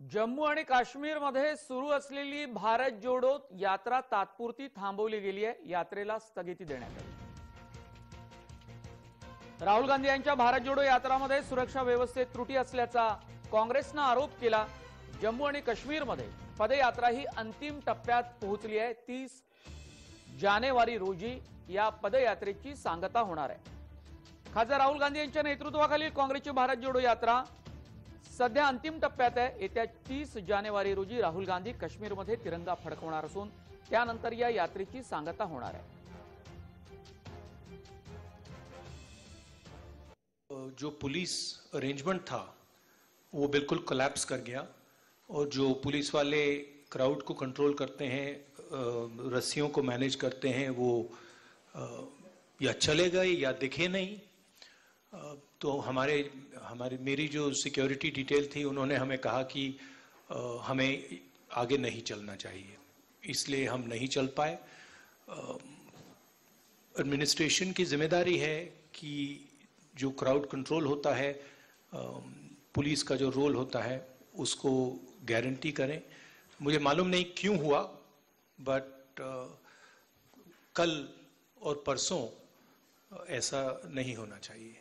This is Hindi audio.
जम्मू आणि काश्मीरमध्ये सुरू असलेली भारत जोडो यात्रा तात्पुरती थांबवली गेली आहे. यात्रेला स्थगिती देण्यात आली. राहुल गांधी यांच्या भारत जोडो यात्रामध्ये सुरक्षा व्यवस्थेत त्रुटी असल्याचा काँग्रेसनं आरोप केला. जम्मू आणि काश्मीरमध्ये पदयात्रा ही अंतिम टप्प्यात पोहोचली आहे. तीस जानेवारी रोजी या पदयात्रेची सांगता होणार आहे. खासदार राहुल गांधी यांच्या नेतृत्वाखालील काँग्रेसची भारत जोडो यात्रा सध्या अंतिम टप्प्यात आहे. येत्या तीस जानेवारी रोजी राहुल गांधी काश्मीरमध्ये तिरंगा फडकवणार असून त्यानंतर या यात्रेची सांगता होणार आहे. जो पुलिस अरेंजमेंट था, वो बिल्कुल कोलैप्स कर गया और जो पुलिस वाले क्राउड को कंट्रोल करते हैं रस्सियों को मैनेज करते हैं, वो या चले गए या दिखे नहीं तो हमारे हमारे, मेरी जो सिक्योरिटी डिटेल थी, उन्होंने हमें कहा कि हमें आगे नहीं चलना चाहिए। इसलिए हम नहीं चल पाए। एडमिनिस्ट्रेशन की ज़िम्मेदारी है कि जो क्राउड कंट्रोल होता है पुलिस का जो रोल होता है, उसको गारंटी करें। मुझे मालूम नहीं क्यों हुआ बट कल और परसों ऐसा नहीं होना चाहिए।